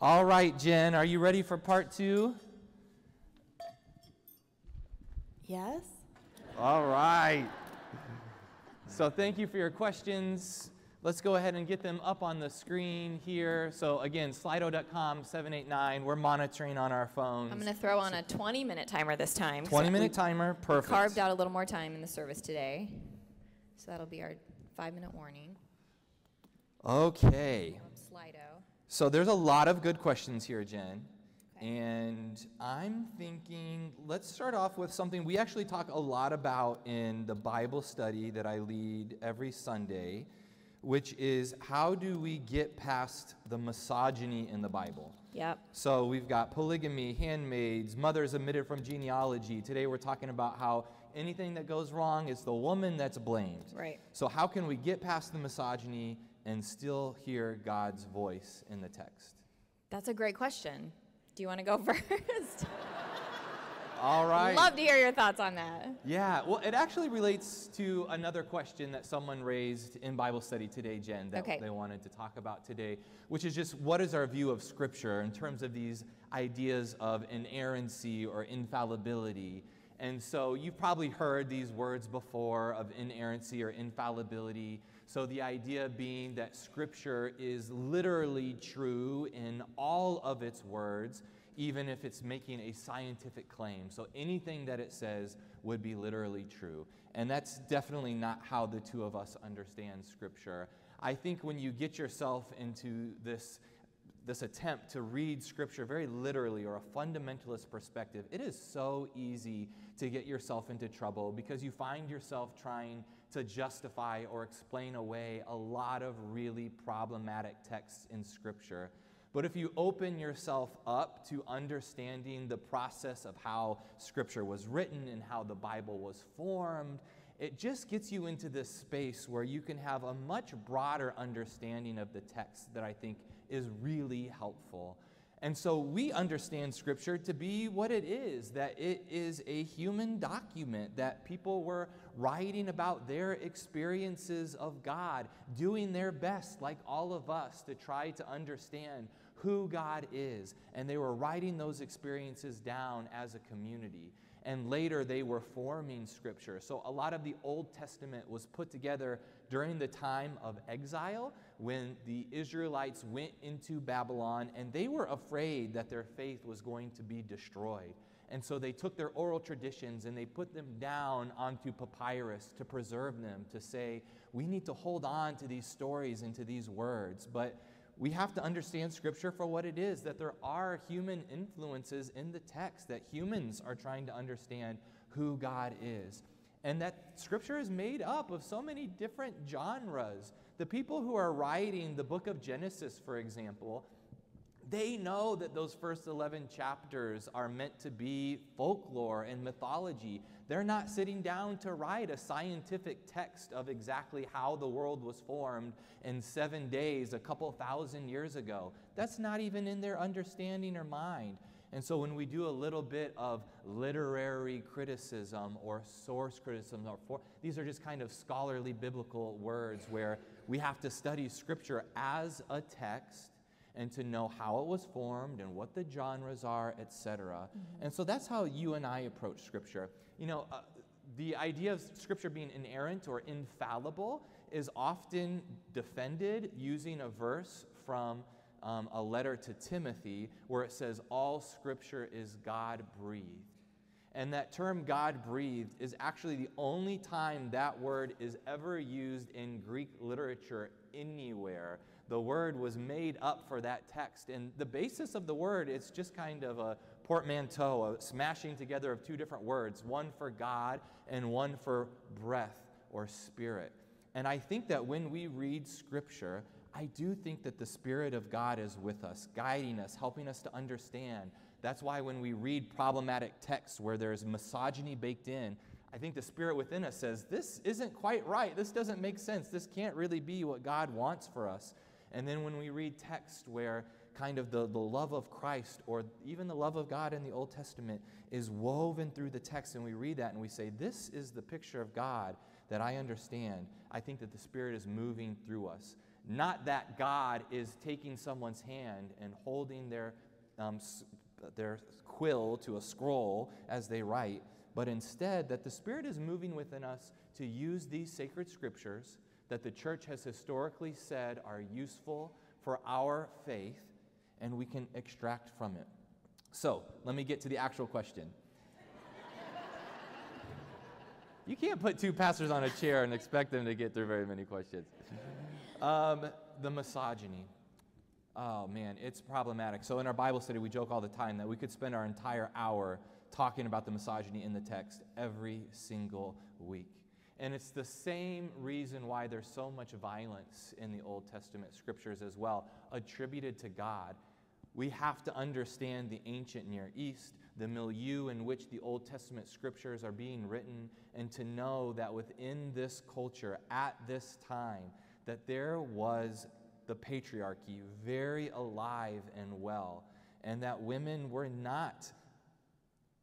All right, Jen, are you ready for part two? Yes? All right. So, thank you for your questions. Let's go ahead and get them up on the screen here. So, again, slido.com 789. We're monitoring on our phones. I'm going to throw on a 20 minute timer this time. 20 minute timer, perfect. Carved out a little more time in the service today. So that'll be our five minute warning. Okay. Slido. So there's a lot of good questions here, Jen. And I'm thinking, let's start off with something we actually talk a lot about in the Bible study that I lead every Sunday, which is how do we get past the misogyny in the Bible? Yep. So we've got polygamy, handmaids, mothers omitted from genealogy. Today we're talking about how anything that goes wrong is the woman that's blamed. Right. So how can we get past the misogyny and still hear God's voice in the text? That's a great question. Do you want to go first? All right. Love to hear your thoughts on that. Yeah, well, it actually relates to another question that someone raised in Bible study today, Jen, that Okay. they wanted to talk about today, which is just what is our view of Scripture in terms of these ideas of inerrancy or infallibility. And so you've probably heard these words before of inerrancy or infallibility. So the idea being that Scripture is literally true in all of its words even if it's making a scientific claim. So anything that it says would be literally true. And that's definitely not how the two of us understand Scripture. I think when you get yourself into this, this attempt to read Scripture very literally or a fundamentalist perspective, it is so easy to get yourself into trouble because you find yourself trying to justify or explain away a lot of really problematic texts in Scripture. But if you open yourself up to understanding the process of how Scripture was written and how the Bible was formed, it just gets you into this space where you can have a much broader understanding of the text that I think is really helpful. And so we understand Scripture to be what it is that it is a human document, that people were writing about their experiences of God, doing their best, like all of us, to try to understand who God is. And they were writing those experiences down as a community. And later they were forming Scripture. So a lot of the Old Testament was put together during the time of exile when the Israelites went into Babylon and they were afraid that their faith was going to be destroyed. And so they took their oral traditions and they put them down onto papyrus to preserve them, to say, we need to hold on to these stories and to these words. But we have to understand Scripture for what it is that there are human influences in the text, that humans are trying to understand who God is. And that Scripture is made up of so many different genres. The people who are writing the book of Genesis, for example, they know that those first 11 chapters are meant to be folklore and mythology. They're not sitting down to write a scientific text of exactly how the world was formed in seven days a couple thousand years ago. That's not even in their understanding or mind. And so when we do a little bit of literary criticism or source criticism, or for, these are just kind of scholarly biblical words where we have to study Scripture as a text and to know how it was formed and what the genres are, etc. Mm-hmm. And so that's how you and I approach Scripture. You know, uh, the idea of Scripture being inerrant or infallible is often defended using a verse from um, a letter to Timothy where it says, All Scripture is God breathed. And that term God breathed is actually the only time that word is ever used in Greek literature anywhere the word was made up for that text. And the basis of the word is just kind of a portmanteau, a smashing together of two different words, one for God and one for breath or spirit. And I think that when we read scripture, I do think that the Spirit of God is with us, guiding us, helping us to understand. That's why when we read problematic texts where there's misogyny baked in, I think the Spirit within us says, This isn't quite right. This doesn't make sense. This can't really be what God wants for us. And then when we read text where kind of the, the love of Christ or even the love of God in the Old Testament is woven through the text, and we read that and we say, This is the picture of God that I understand, I think that the Spirit is moving through us. Not that God is taking someone's hand and holding their, um, their quill to a scroll as they write, but instead that the Spirit is moving within us to use these sacred scriptures that the church has historically said are useful for our faith and we can extract from it. So, let me get to the actual question. you can't put two pastors on a chair and expect them to get through very many questions. Um, the misogyny. Oh man, it's problematic. So, in our Bible study, we joke all the time that we could spend our entire hour talking about the misogyny in the text every single week. And it's the same reason why there's so much violence in the Old Testament scriptures as well, attributed to God. We have to understand the ancient Near East, the milieu in which the Old Testament scriptures are being written, and to know that within this culture, at this time, that there was the patriarchy very alive and well, and that women were not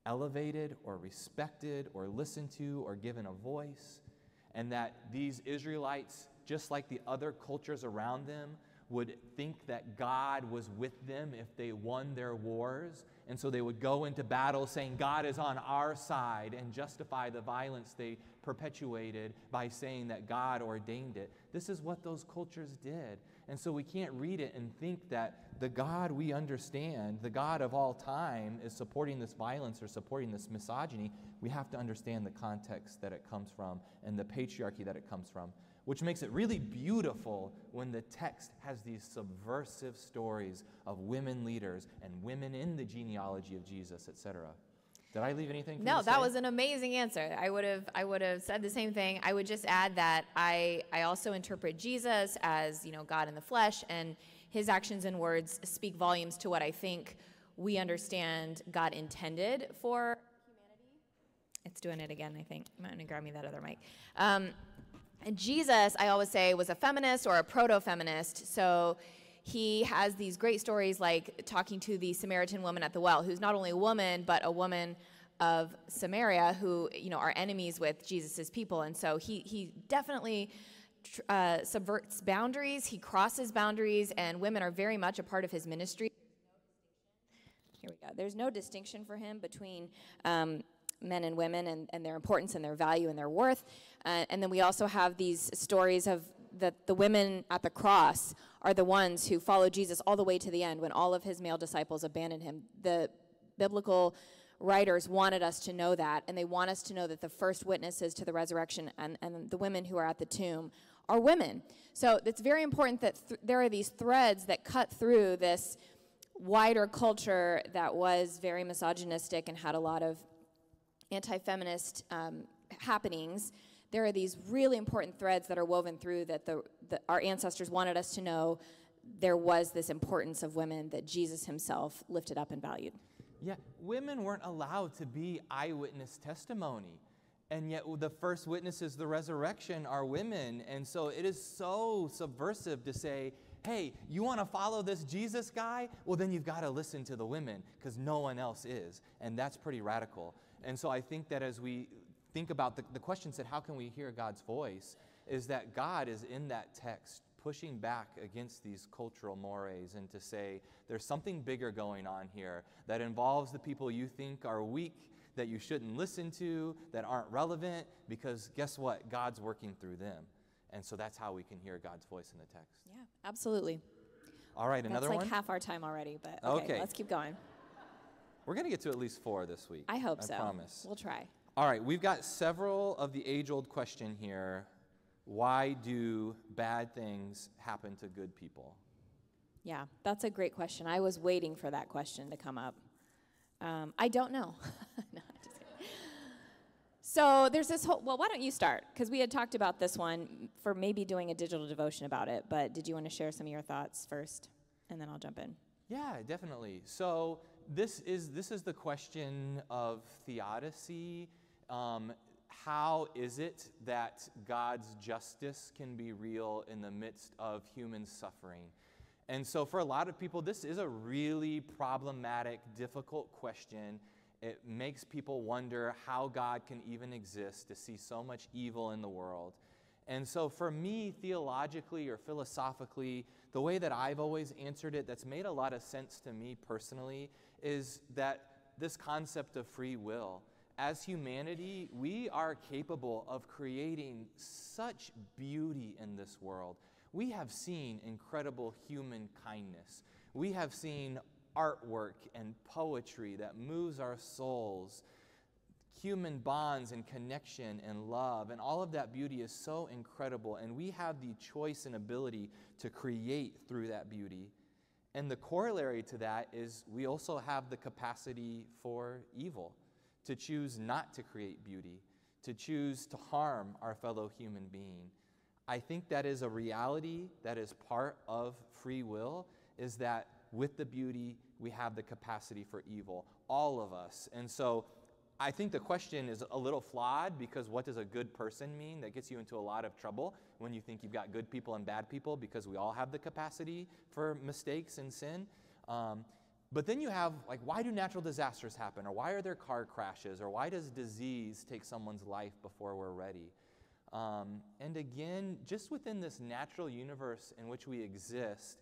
elevated or respected or listened to or given a voice, and that these Israelites, just like the other cultures around them, would think that God was with them if they won their wars. And so they would go into battle saying, God is on our side, and justify the violence they perpetuated by saying that God ordained it. This is what those cultures did. And so we can't read it and think that the God we understand, the God of all time, is supporting this violence or supporting this misogyny. We have to understand the context that it comes from and the patriarchy that it comes from, which makes it really beautiful when the text has these subversive stories of women leaders and women in the genealogy of Jesus, etc. Did I leave anything? no, that was an amazing answer. I would have I would have said the same thing. I would just add that I I also interpret Jesus as you know God in the flesh, and His actions and words speak volumes to what I think we understand God intended for humanity. It's doing it again. I think. I'm gonna grab me that other mic. Um, and Jesus, I always say, was a feminist or a proto-feminist. So he has these great stories like talking to the Samaritan woman at the well, who's not only a woman, but a woman of Samaria who, you know, are enemies with Jesus' people. And so he, he definitely uh, subverts boundaries, he crosses boundaries, and women are very much a part of his ministry. Here we go. There's no distinction for him between um, men and women and, and their importance and their value and their worth. Uh, and then we also have these stories of that the women at the cross are the ones who follow Jesus all the way to the end when all of his male disciples abandoned him. The biblical writers wanted us to know that, and they want us to know that the first witnesses to the resurrection and, and the women who are at the tomb are women. So it's very important that th- there are these threads that cut through this wider culture that was very misogynistic and had a lot of anti feminist um, happenings there are these really important threads that are woven through that the, the, our ancestors wanted us to know there was this importance of women that Jesus himself lifted up and valued. Yeah, women weren't allowed to be eyewitness testimony. And yet, the first witnesses, the resurrection, are women. And so it is so subversive to say, hey, you want to follow this Jesus guy? Well, then you've got to listen to the women because no one else is. And that's pretty radical. And so I think that as we think about the, the question said, how can we hear God's voice? Is that God is in that text pushing back against these cultural mores and to say there's something bigger going on here that involves the people you think are weak, that you shouldn't listen to, that aren't relevant, because guess what? God's working through them. And so that's how we can hear God's voice in the text. Yeah, absolutely. All right, another That's like one? half our time already, but okay, okay. let's keep going. We're going to get to at least four this week. I hope I so. I promise. We'll try. All right, we've got several of the age old question here. Why do bad things happen to good people? Yeah, that's a great question. I was waiting for that question to come up. Um, I don't know. no, so there's this whole, well, why don't you start? Because we had talked about this one for maybe doing a digital devotion about it, but did you want to share some of your thoughts first? And then I'll jump in. Yeah, definitely. So this is, this is the question of theodicy um, how is it that God's justice can be real in the midst of human suffering? And so, for a lot of people, this is a really problematic, difficult question. It makes people wonder how God can even exist to see so much evil in the world. And so, for me, theologically or philosophically, the way that I've always answered it, that's made a lot of sense to me personally, is that this concept of free will. As humanity, we are capable of creating such beauty in this world. We have seen incredible human kindness. We have seen artwork and poetry that moves our souls human bonds and connection and love. And all of that beauty is so incredible. And we have the choice and ability to create through that beauty. And the corollary to that is we also have the capacity for evil, to choose not to create beauty, to choose to harm our fellow human being. I think that is a reality that is part of free will, is that with the beauty, we have the capacity for evil, all of us. And so I think the question is a little flawed because what does a good person mean? That gets you into a lot of trouble when you think you've got good people and bad people because we all have the capacity for mistakes and sin. Um, but then you have, like, why do natural disasters happen? Or why are there car crashes? Or why does disease take someone's life before we're ready? Um, and again, just within this natural universe in which we exist,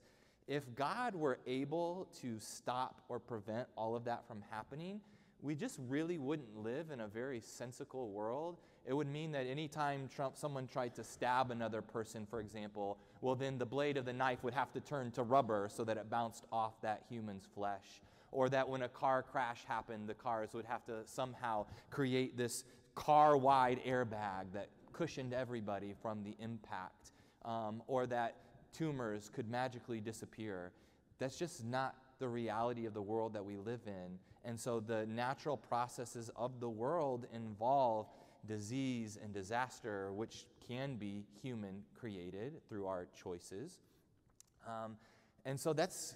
if God were able to stop or prevent all of that from happening, we just really wouldn't live in a very sensical world. It would mean that anytime Trump, someone tried to stab another person, for example, well, then the blade of the knife would have to turn to rubber so that it bounced off that human's flesh. Or that when a car crash happened, the cars would have to somehow create this car wide airbag that cushioned everybody from the impact. Um, or that tumors could magically disappear. That's just not the reality of the world that we live in. And so the natural processes of the world involve disease and disaster, which can be human created through our choices. Um, and so that's,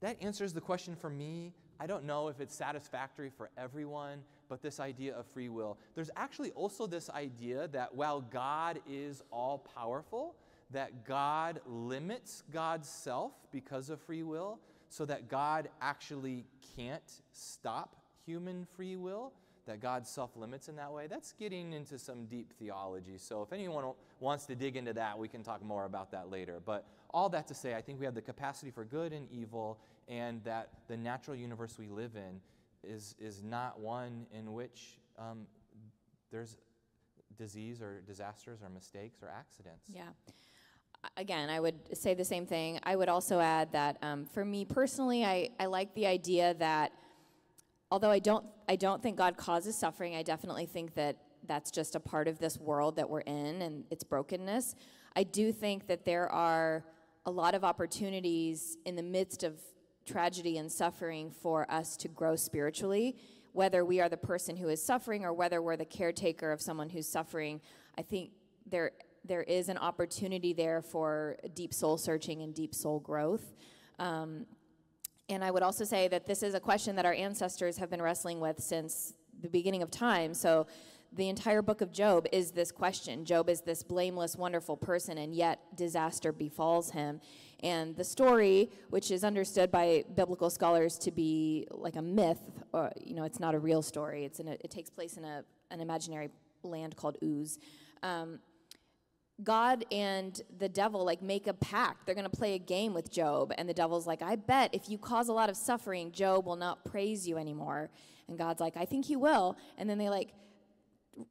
that answers the question for me. I don't know if it's satisfactory for everyone, but this idea of free will. There's actually also this idea that while God is all powerful, that God limits God's self because of free will so that God actually can't stop human free will, that God self limits in that way. That's getting into some deep theology. So if anyone wants to dig into that, we can talk more about that later. But all that to say, I think we have the capacity for good and evil, and that the natural universe we live in is, is not one in which um, there's disease or disasters or mistakes or accidents. Yeah again, I would say the same thing. I would also add that um, for me personally, I, I like the idea that although I don't, I don't think God causes suffering, I definitely think that that's just a part of this world that we're in and its brokenness. I do think that there are a lot of opportunities in the midst of tragedy and suffering for us to grow spiritually, whether we are the person who is suffering or whether we're the caretaker of someone who's suffering. I think there there is an opportunity there for deep soul searching and deep soul growth. Um, and I would also say that this is a question that our ancestors have been wrestling with since the beginning of time. So the entire book of Job is this question. Job is this blameless, wonderful person, and yet disaster befalls him. And the story, which is understood by biblical scholars to be like a myth, or you know, it's not a real story. It's in a, it takes place in a, an imaginary land called Uz. Um, God and the devil like make a pact. They're going to play a game with Job and the devil's like, "I bet if you cause a lot of suffering, Job will not praise you anymore." And God's like, "I think he will." And then they like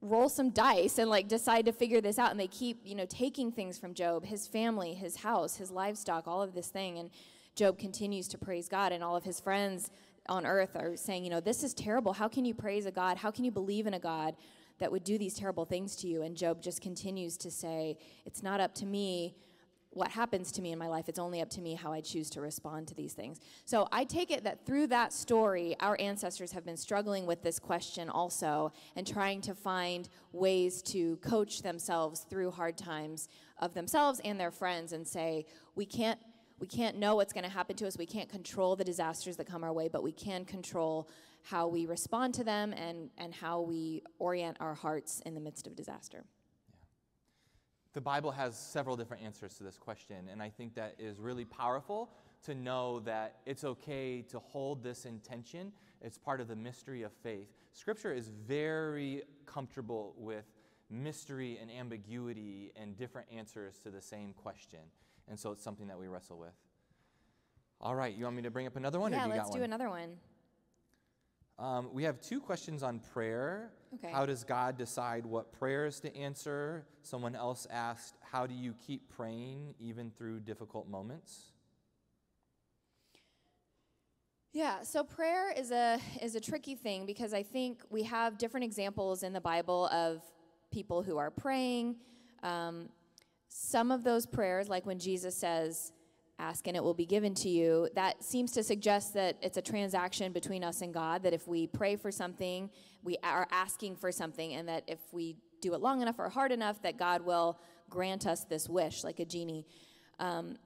roll some dice and like decide to figure this out and they keep, you know, taking things from Job, his family, his house, his livestock, all of this thing and Job continues to praise God and all of his friends on earth are saying, you know, this is terrible. How can you praise a God? How can you believe in a God that would do these terrible things to you. And Job just continues to say, It's not up to me what happens to me in my life. It's only up to me how I choose to respond to these things. So I take it that through that story, our ancestors have been struggling with this question also and trying to find ways to coach themselves through hard times of themselves and their friends and say, we can't. We can't know what's going to happen to us. We can't control the disasters that come our way, but we can control how we respond to them and, and how we orient our hearts in the midst of disaster. Yeah. The Bible has several different answers to this question, and I think that is really powerful to know that it's okay to hold this intention. It's part of the mystery of faith. Scripture is very comfortable with mystery and ambiguity and different answers to the same question. And so it's something that we wrestle with. All right, you want me to bring up another one? yeah, or do you let's do one? another one. Um, we have two questions on prayer. Okay. How does God decide what prayers to answer? Someone else asked, How do you keep praying even through difficult moments? Yeah, so prayer is a is a tricky thing because I think we have different examples in the Bible of people who are praying. Um, some of those prayers, like when Jesus says, "Ask and it will be given to you," that seems to suggest that it's a transaction between us and God. That if we pray for something, we are asking for something, and that if we do it long enough or hard enough, that God will grant us this wish, like a genie. Um,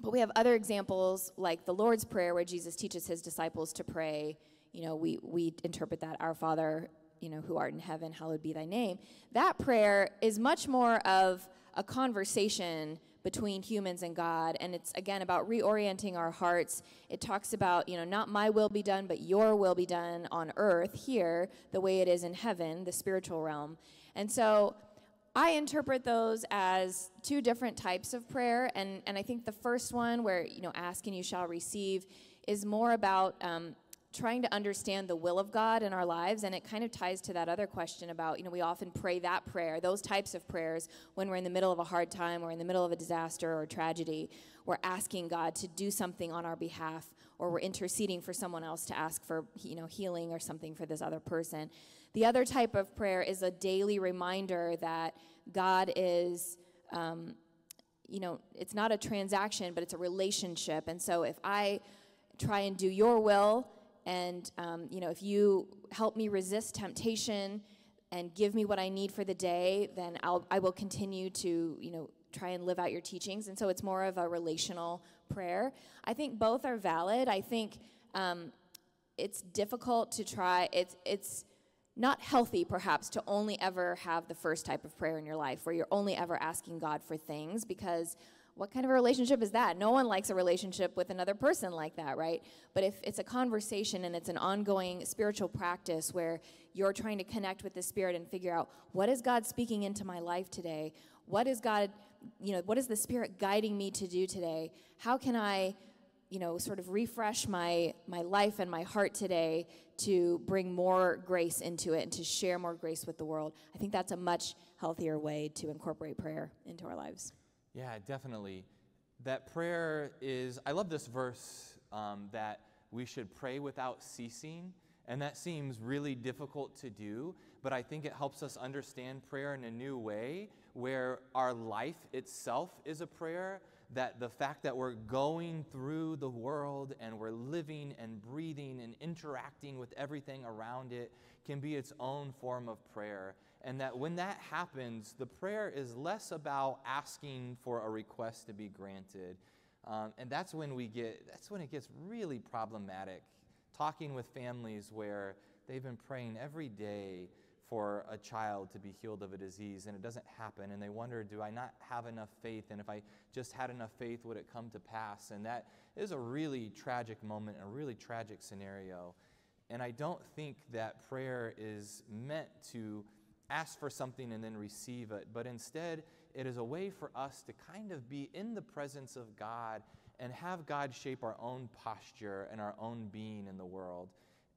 but we have other examples like the Lord's Prayer, where Jesus teaches his disciples to pray. You know, we, we interpret that, Our Father, you know, who art in heaven, hallowed be thy name. That prayer is much more of a conversation between humans and God. And it's, again, about reorienting our hearts. It talks about, you know, not my will be done, but your will be done on earth here, the way it is in heaven, the spiritual realm. And so I interpret those as two different types of prayer, and, and I think the first one, where you know, ask and you shall receive, is more about um, trying to understand the will of God in our lives, and it kind of ties to that other question about you know we often pray that prayer, those types of prayers when we're in the middle of a hard time or in the middle of a disaster or tragedy, we're asking God to do something on our behalf, or we're interceding for someone else to ask for you know healing or something for this other person. The other type of prayer is a daily reminder that God is, um, you know, it's not a transaction, but it's a relationship. And so if I try and do your will, and, um, you know, if you help me resist temptation and give me what I need for the day, then I'll, I will continue to, you know, try and live out your teachings. And so it's more of a relational prayer. I think both are valid. I think um, it's difficult to try, it's, it's, not healthy, perhaps, to only ever have the first type of prayer in your life where you're only ever asking God for things because what kind of a relationship is that? No one likes a relationship with another person like that, right? But if it's a conversation and it's an ongoing spiritual practice where you're trying to connect with the Spirit and figure out what is God speaking into my life today? What is God, you know, what is the Spirit guiding me to do today? How can I you know, sort of refresh my, my life and my heart today to bring more grace into it and to share more grace with the world. I think that's a much healthier way to incorporate prayer into our lives. Yeah, definitely. That prayer is, I love this verse um, that we should pray without ceasing. And that seems really difficult to do, but I think it helps us understand prayer in a new way where our life itself is a prayer that the fact that we're going through the world and we're living and breathing and interacting with everything around it can be its own form of prayer. And that when that happens, the prayer is less about asking for a request to be granted. Um, and that's when we get, that's when it gets really problematic. Talking with families where they've been praying every day for a child to be healed of a disease and it doesn't happen and they wonder do i not have enough faith and if i just had enough faith would it come to pass and that is a really tragic moment a really tragic scenario and i don't think that prayer is meant to ask for something and then receive it but instead it is a way for us to kind of be in the presence of god and have god shape our own posture and our own being in the world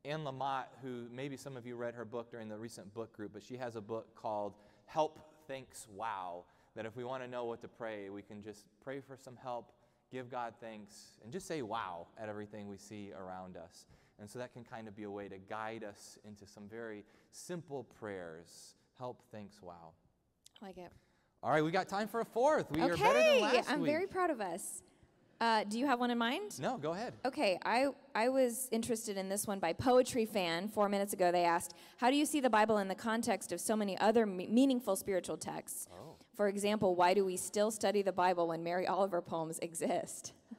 Anne Lamott, who maybe some of you read her book during the recent book group, but she has a book called Help, Thanks, Wow. That if we want to know what to pray, we can just pray for some help, give God thanks, and just say wow at everything we see around us. And so that can kind of be a way to guide us into some very simple prayers. Help, thanks, wow. I like it. All right, we got time for a fourth. We okay, are better than last I'm week. very proud of us. Uh, do you have one in mind? No, go ahead. Okay, I, I was interested in this one by Poetry Fan. Four minutes ago, they asked, How do you see the Bible in the context of so many other me- meaningful spiritual texts? Oh. For example, why do we still study the Bible when Mary Oliver poems exist?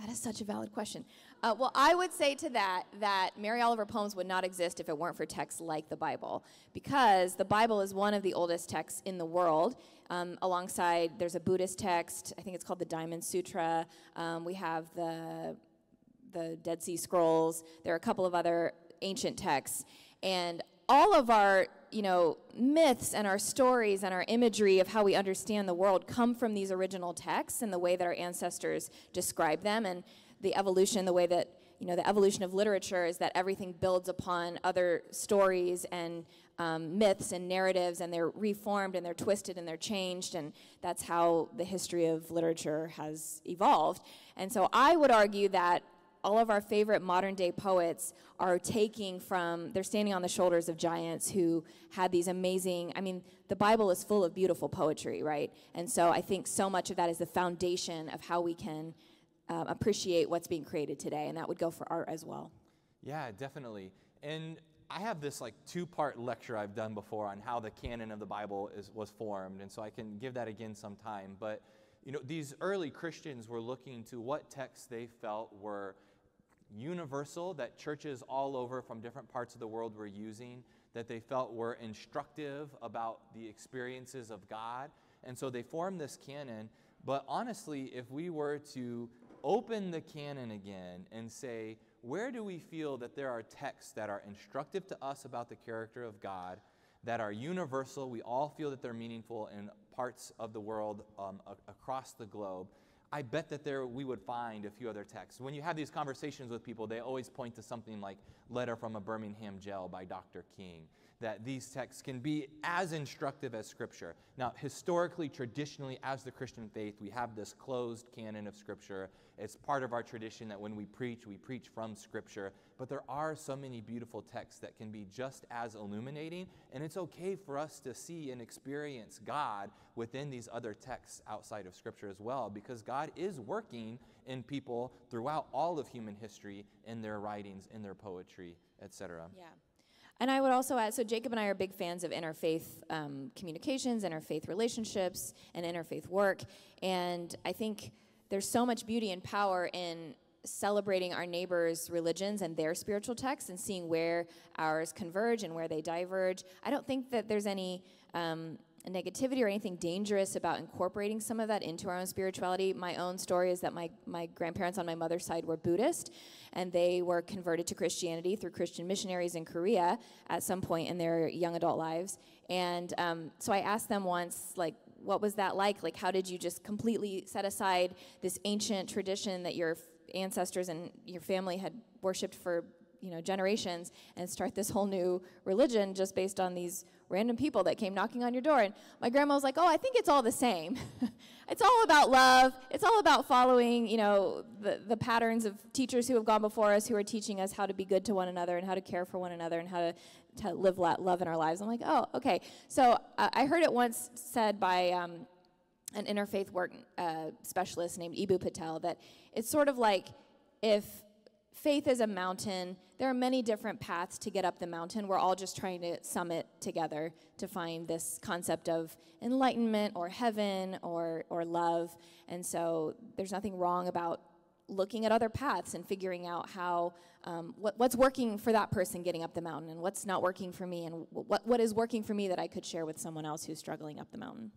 that is such a valid question. Uh, well, I would say to that that Mary Oliver poems would not exist if it weren't for texts like the Bible, because the Bible is one of the oldest texts in the world. Um, alongside, there's a Buddhist text. I think it's called the Diamond Sutra. Um, we have the the Dead Sea Scrolls. There are a couple of other ancient texts, and all of our you know myths and our stories and our imagery of how we understand the world come from these original texts and the way that our ancestors describe them and the evolution the way that you know the evolution of literature is that everything builds upon other stories and um, myths and narratives and they're reformed and they're twisted and they're changed and that's how the history of literature has evolved and so i would argue that all of our favorite modern day poets are taking from, they're standing on the shoulders of giants who had these amazing, I mean, the Bible is full of beautiful poetry, right? And so I think so much of that is the foundation of how we can uh, appreciate what's being created today, and that would go for art as well. Yeah, definitely. And I have this like two-part lecture I've done before on how the canon of the Bible is, was formed, and so I can give that again sometime. But you know, these early Christians were looking to what texts they felt were universal that churches all over from different parts of the world were using that they felt were instructive about the experiences of God. And so they formed this canon. But honestly, if we were to open the canon again and say, where do we feel that there are texts that are instructive to us about the character of God, that are universal? We all feel that they're meaningful in parts of the world um, across the globe. I bet that there we would find a few other texts. When you have these conversations with people, they always point to something like Letter from a Birmingham Jail by Dr. King that these texts can be as instructive as Scripture. Now, historically, traditionally, as the Christian faith, we have this closed canon of Scripture. It's part of our tradition that when we preach, we preach from Scripture. But there are so many beautiful texts that can be just as illuminating, and it's okay for us to see and experience God within these other texts outside of Scripture as well, because God is working in people throughout all of human history in their writings, in their poetry, etc. Yeah. And I would also add so, Jacob and I are big fans of interfaith um, communications, interfaith relationships, and interfaith work. And I think there's so much beauty and power in celebrating our neighbors' religions and their spiritual texts and seeing where ours converge and where they diverge. I don't think that there's any um, negativity or anything dangerous about incorporating some of that into our own spirituality. My own story is that my, my grandparents on my mother's side were Buddhist, and they were converted to Christianity through Christian missionaries in Korea at some point in their young adult lives. And um, so I asked them once, like, what was that like? Like, how did you just completely set aside this ancient tradition that your ancestors and your family had worshipped for you know generations and start this whole new religion just based on these random people that came knocking on your door. And my grandma was like, oh, I think it's all the same. it's all about love. It's all about following, you know, the, the patterns of teachers who have gone before us who are teaching us how to be good to one another and how to care for one another and how to, to live love in our lives. I'm like, oh, okay. So I heard it once said by um, an interfaith work uh, specialist named Eboo Patel that it's sort of like if faith is a mountain. There are many different paths to get up the mountain. We're all just trying to summit together to find this concept of enlightenment or heaven or, or love. And so there's nothing wrong about looking at other paths and figuring out how um, what, what's working for that person getting up the mountain and what's not working for me and what, what is working for me that I could share with someone else who's struggling up the mountain.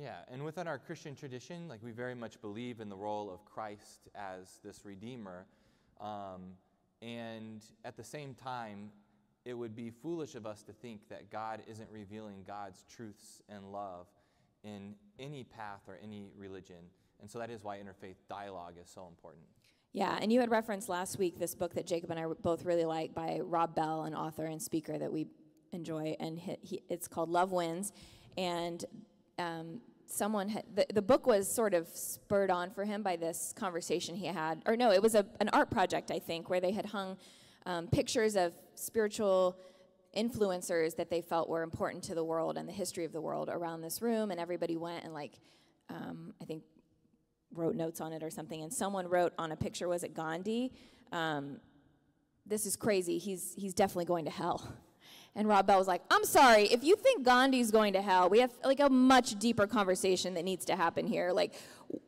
Yeah, and within our Christian tradition, like we very much believe in the role of Christ as this redeemer. Um, and at the same time, it would be foolish of us to think that God isn't revealing God's truths and love in any path or any religion. And so that is why interfaith dialogue is so important. Yeah, and you had referenced last week this book that Jacob and I both really like by Rob Bell, an author and speaker that we enjoy, and he, he, it's called Love Wins. And um, someone had, the, the book was sort of spurred on for him by this conversation he had or no it was a, an art project i think where they had hung um, pictures of spiritual influencers that they felt were important to the world and the history of the world around this room and everybody went and like um, i think wrote notes on it or something and someone wrote on a picture was it gandhi? Um, this is crazy he's, he's definitely going to hell and Rob Bell was like, I'm sorry, if you think Gandhi's going to hell, we have like a much deeper conversation that needs to happen here. Like,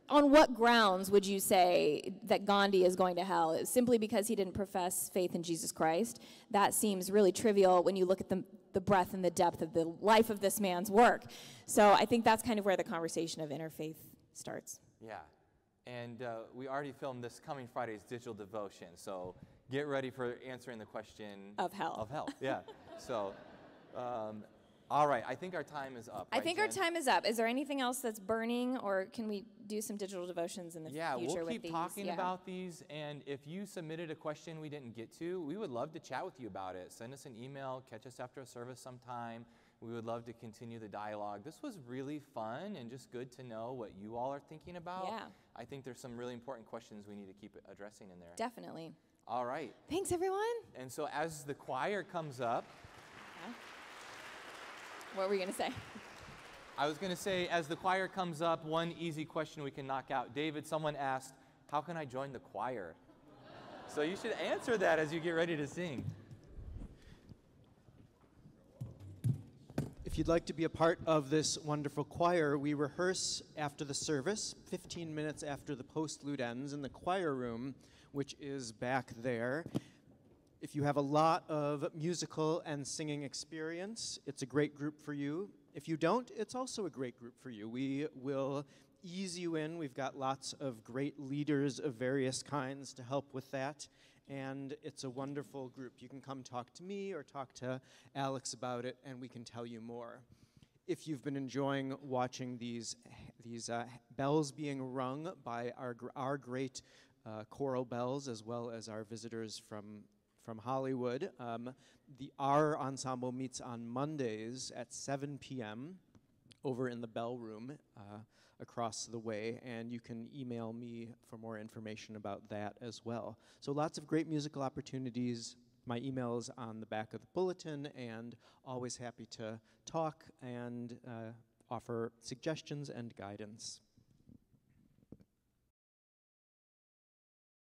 on what grounds would you say that Gandhi is going to hell? Simply because he didn't profess faith in Jesus Christ? That seems really trivial when you look at the, the breadth and the depth of the life of this man's work. So I think that's kind of where the conversation of interfaith starts. Yeah. And uh, we already filmed this coming Friday's digital devotion. So get ready for answering the question of hell. Of hell, yeah. so Um, all right, I think our time is up. I right, think our time is up. Is there anything else that's burning, or can we do some digital devotions in the Yeah, future Yeah, we'll keep talking Yeah. about these. And if you submitted a question we didn't get to, we would love to chat with you about it. Send us an email, catch us after a service sometime. We would love to continue the dialogue. This was really fun and just good to know what you all are thinking about. Yeah. I think there's some really important questions we need to keep addressing in there. Definitely. All right. Thanks, everyone. And so as the choir comes up, What were we gonna say? I was going to say, as the choir comes up, one easy question we can knock out. David, someone asked, How can I join the choir? so you should answer that as you get ready to sing. If you'd like to be a part of this wonderful choir, we rehearse after the service, 15 minutes after the postlude ends, in the choir room, which is back there. If you have a lot of musical and singing experience, it's a great group for you. If you don't, it's also a great group for you. We will ease you in. We've got lots of great leaders of various kinds to help with that. And it's a wonderful group. You can come talk to me or talk to Alex about it, and we can tell you more. If you've been enjoying watching these, these uh, bells being rung by our, our great uh, choral bells, as well as our visitors from from Hollywood. Um, the R ensemble meets on Mondays at 7 p.m. over in the bell room uh, across the way, and you can email me for more information about that as well. So, lots of great musical opportunities. My email is on the back of the bulletin, and always happy to talk and uh, offer suggestions and guidance.